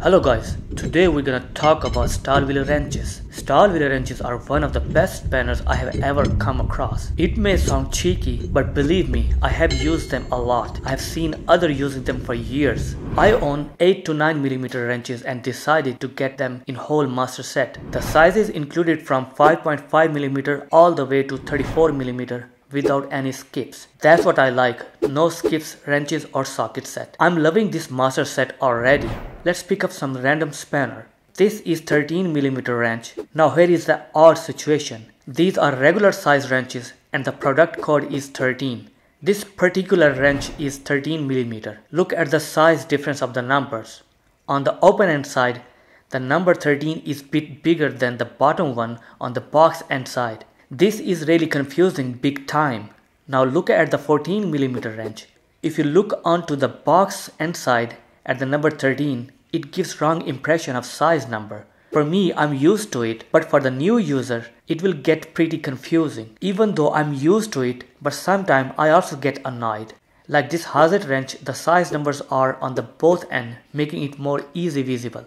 Hello guys, today we're gonna talk about Stahlwille wrenches. Stahlwille wrenches are one of the best spanners I have ever come across. It may sound cheeky, but believe me, I have used them a lot. I have seen other using them for years. I own 8 to 9 mm wrenches and decided to get them in whole master set. The sizes included from 5.5 mm all the way to 34 mm without any skips. That's what I like, no skips, wrenches or socket set. I'm loving this master set already. Let's pick up some random spanner. This is 13mm wrench. Now here is the odd situation. These are regular size wrenches and the product code is 13. This particular wrench is 13mm. Look at the size difference of the numbers. On the open end side, the number 13 is bit bigger than the bottom one on the box end side. This is really confusing big time. Now look at the 14mm wrench. If you look onto the box end side at the number 13, it gives wrong impression of size number. For me, I'm used to it, but for the new user, it will get pretty confusing. Even though I'm used to it, but sometimes I also get annoyed. Like this Hazet wrench, the size numbers are on the both end, making it more easy visible.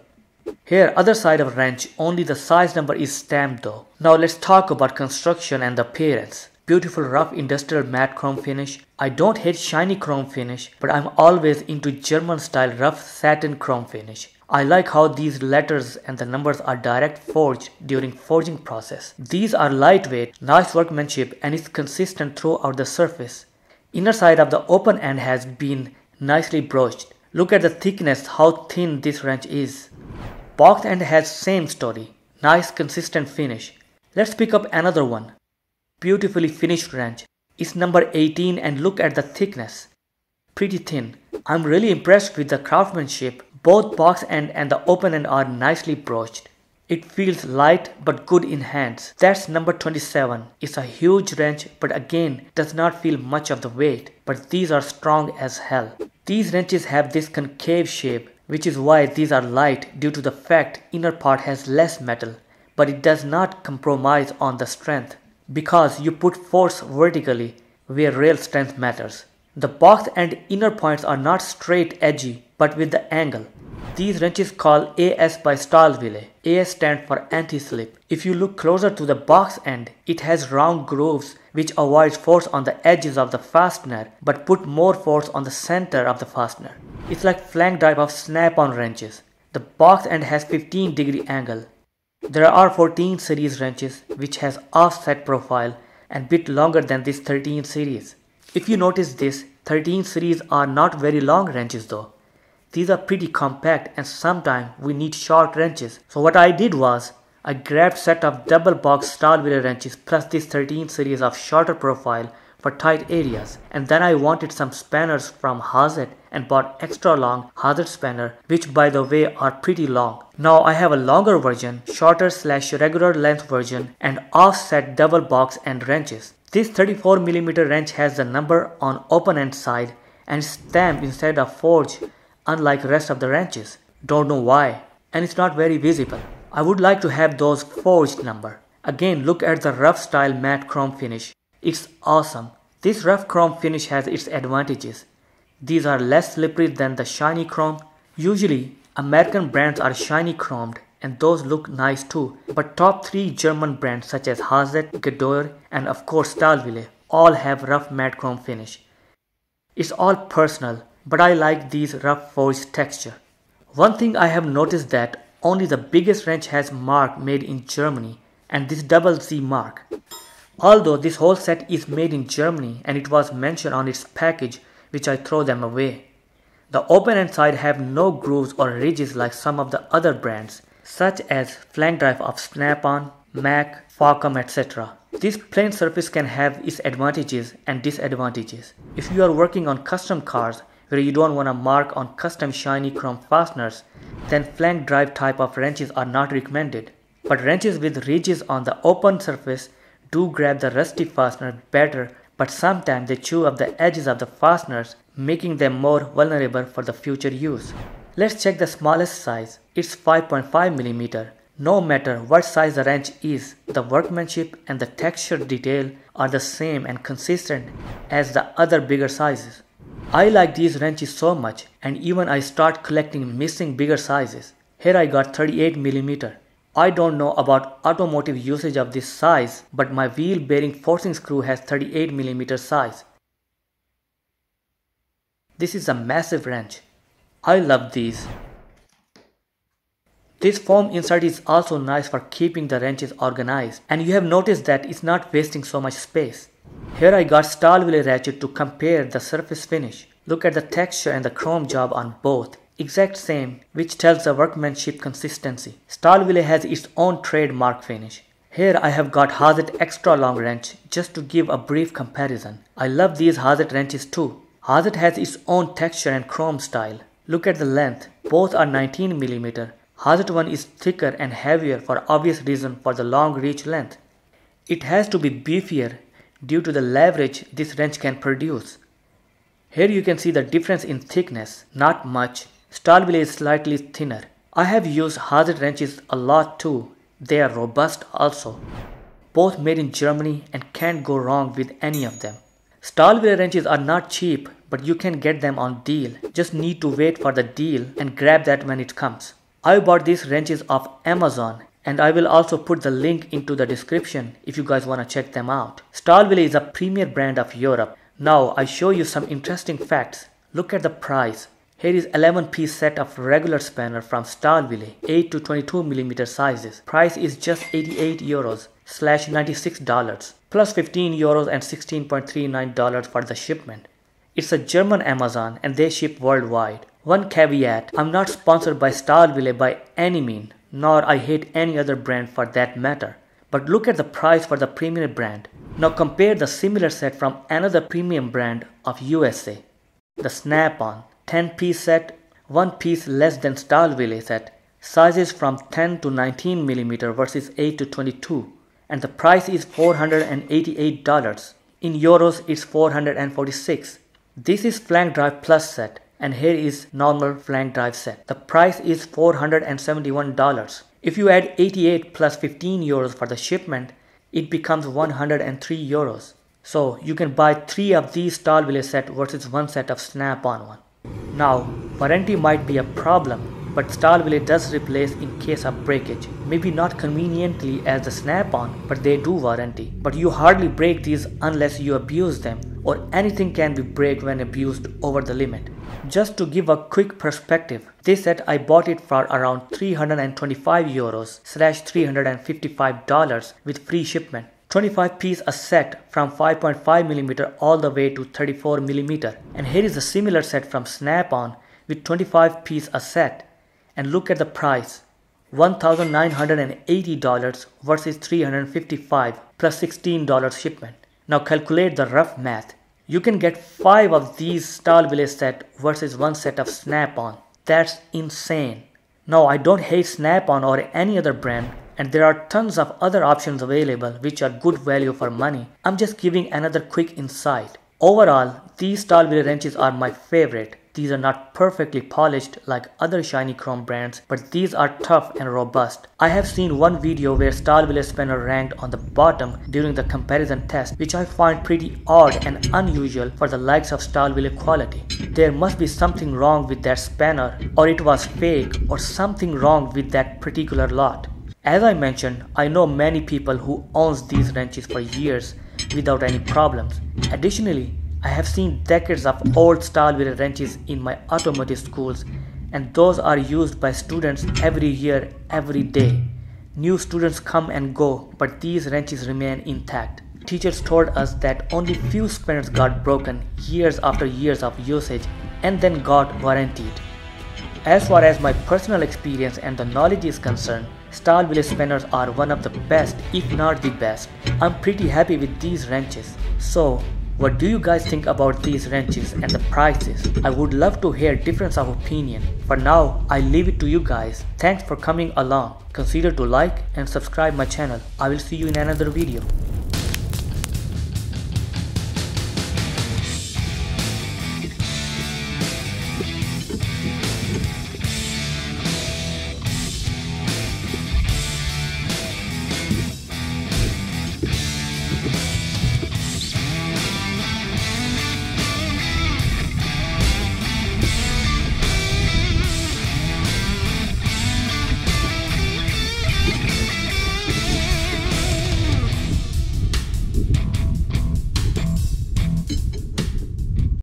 Here other side of wrench only the size number is stamped though. Now let's talk about construction and the appearance. Beautiful rough industrial matte chrome finish. I don't hate shiny chrome finish but I'm always into German style rough satin chrome finish. I like how these letters and the numbers are direct forged during forging process. These are lightweight, nice workmanship and is consistent throughout the surface. Inner side of the open end has been nicely broached. Look at the thickness how thin this wrench is. Box end has same story. Nice consistent finish. Let's pick up another one. Beautifully finished wrench. It's number 18 and look at the thickness. Pretty thin. I'm really impressed with the craftsmanship. Both box end and the open end are nicely broached. It feels light but good in hands. That's number 27. It's a huge wrench but again does not feel much of the weight. But these are strong as hell. These wrenches have this concave shape which is why these are light due to the fact inner part has less metal, but it does not compromise on the strength because you put force vertically where real strength matters. The box and inner points are not straight edgy but with the angle. These wrenches call AS by Stahlwille. AS stand for anti-slip. If you look closer to the box end, it has round grooves which avoids force on the edges of the fastener but put more force on the center of the fastener. It's like flank drive of snap-on wrenches. The box end has 15 degree angle. There are 14 series wrenches which has offset profile and bit longer than this 13 series. If you notice this, 13 series are not very long wrenches though. These are pretty compact and sometimes we need short wrenches. So what I did was, I grabbed set of double box Stahlwille wrenches plus this 13 series of shorter profile for tight areas and then I wanted some spanners from Hazet and bought extra long Hazet spanner which by the way are pretty long. Now I have a longer version, shorter slash regular length version and offset double box and wrenches. This 34mm wrench has the number on open end side and stamped instead of forged unlike rest of the ranches. Don't know why and it's not very visible. I would like to have those forged number. Again look at the rough style matte chrome finish. It's awesome. This rough chrome finish has its advantages. These are less slippery than the shiny chrome. Usually, American brands are shiny chromed and those look nice too. But top 3 German brands such as Hazet, Gedore and of course Stahlwille all have rough matte chrome finish. It's all personal, but I like these rough forged texture. One thing I have noticed that only the biggest wrench has mark made in Germany and this double Z mark. Although this whole set is made in Germany and it was mentioned on its package which I throw them away. The open end side have no grooves or ridges like some of the other brands such as flank drive of Snap-on, Mac, Facom etc. This plain surface can have its advantages and disadvantages. If you are working on custom cars where you don't want to mark on custom shiny chrome fasteners, then flank drive type of wrenches are not recommended. But wrenches with ridges on the open surface do grab the rusty fastener better but sometimes they chew up the edges of the fasteners making them more vulnerable for the future use. Let's check the smallest size. It's 5.5mm. No matter what size the wrench is, the workmanship and the texture detail are the same and consistent as the other bigger sizes. I like these wrenches so much and even I start collecting missing bigger sizes. Here I got 38mm. I don't know about automotive usage of this size, but my wheel bearing forcing screw has 38mm size. This is a massive wrench. I love these. This foam insert is also nice for keeping the wrenches organized and you have noticed that it's not wasting so much space. Here I got Stahlwille ratchet to compare the surface finish. Look at the texture and the chrome job on both. Exact same, which tells the workmanship consistency. Stahlwille has its own trademark finish. Here I have got Hazet extra long wrench just to give a brief comparison. I love these Hazet wrenches too. Hazet has its own texture and chrome style. Look at the length, both are 19mm. Hazet one is thicker and heavier for obvious reason for the long reach length. It has to be beefier due to the leverage this wrench can produce. Here you can see the difference in thickness, not much. Stahlwille is slightly thinner. I have used Hazet wrenches a lot too. They are robust also. Both made in Germany and can't go wrong with any of them. Stahlwille wrenches are not cheap, but you can get them on deal. Just need to wait for the deal and grab that when it comes. I bought these wrenches off Amazon and I will also put the link into the description if you guys want to check them out. Stahlwille is a premier brand of Europe. Now I show you some interesting facts. Look at the price. Here is 11 piece set of regular spanner from Stahlwille 8 to 22 mm sizes. Price is just 88 euros slash 96 dollars plus 15 euros and 16.39 dollars for the shipment. It's a German Amazon and they ship worldwide. One caveat, I'm not sponsored by Stahlwille by any mean nor I hate any other brand for that matter. But look at the price for the premium brand. Now compare the similar set from another premium brand of USA. The Snap-on 10 piece set, 1 piece less than Stahlwille set, sizes from 10 to 19 mm versus 8 to 22 and the price is $488. In euros it's 446. This is flank drive plus set and here is normal flank drive set. The price is $471. If you add 88 plus 15 euros for the shipment, it becomes 103 euros. So you can buy 3 of these Stahlwille set versus one set of snap-on one. Now, warranty might be a problem but Stahlwille does replace in case of breakage. Maybe not conveniently as the snap-on, but they do warranty. But you hardly break these unless you abuse them, or anything can be break when abused over the limit. Just to give a quick perspective, this set I bought it for around 325 euros slash 355 dollars with free shipment. 25 piece a set from 5.5mm all the way to 34mm and here is a similar set from Snap-on with 25 piece a set and look at the price $1,980 versus $355 plus $16 shipment. Now calculate the rough math. You can get 5 of these Stahlwille set versus one set of Snap-on. That's insane. Now I don't hate Snap-on or any other brand and there are tons of other options available which are good value for money. I'm just giving another quick insight. Overall, these Stahlwille wrenches are my favorite. These are not perfectly polished like other shiny chrome brands, but these are tough and robust. I have seen one video where Stahlwille spanner ranked on the bottom during the comparison test, which I find pretty odd and unusual for the likes of Stahlwille quality. There must be something wrong with that spanner, or it was fake, or something wrong with that particular lot. As I mentioned, I know many people who owns these wrenches for years without any problems. Additionally, I have seen decades of old style wheel wrenches in my automotive schools and those are used by students every year, every day. New students come and go, but these wrenches remain intact. Teachers told us that only few spanners got broken years after years of usage and then got warranted. As far as my personal experience and the knowledge is concerned, Stahlwille spanners are one of the best, if not the best. I'm pretty happy with these wrenches. So, what do you guys think about these wrenches and the prices? I would love to hear difference of opinion. For now, I leave it to you guys. Thanks for coming along. Consider to like and subscribe my channel. I will see you in another video.